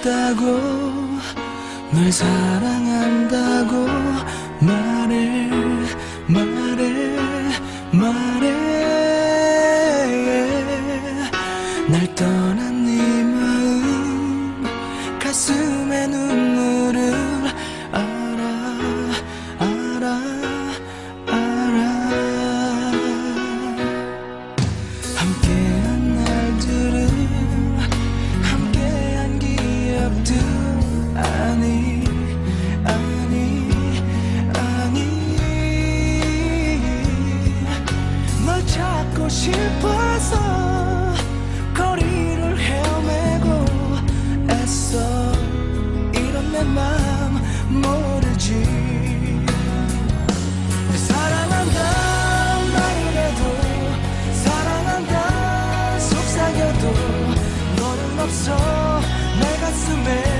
싶다고 널 사랑한다고 말해 말해 말해. 모르지. 사랑한다 말을 해도 사랑한다 속삭여도 너는 없어. 내 가슴에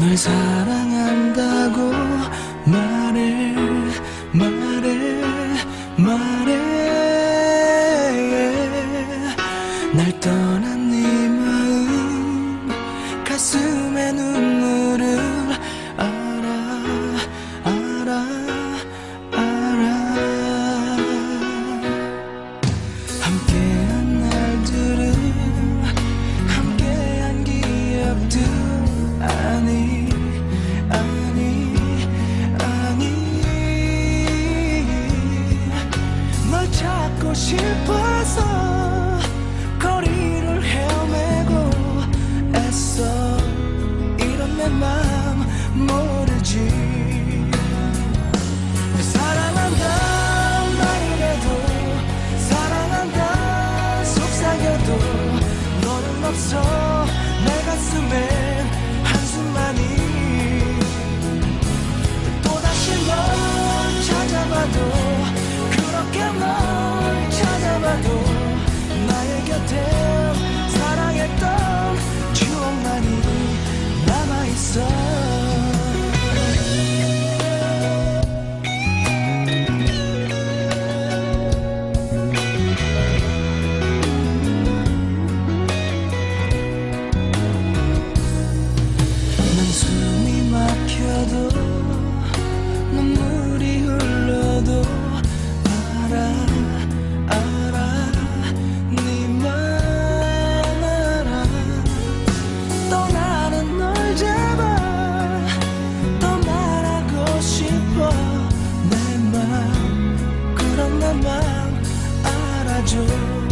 널 사랑 싶어서 거리를 헤매고 애써. 이런 내맘 着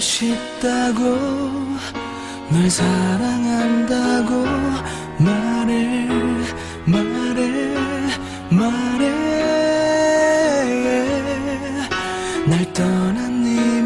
싶다고 널 사랑한다고 말해 말해 말해. 날 떠난 네